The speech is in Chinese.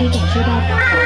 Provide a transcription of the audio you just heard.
可以感受到。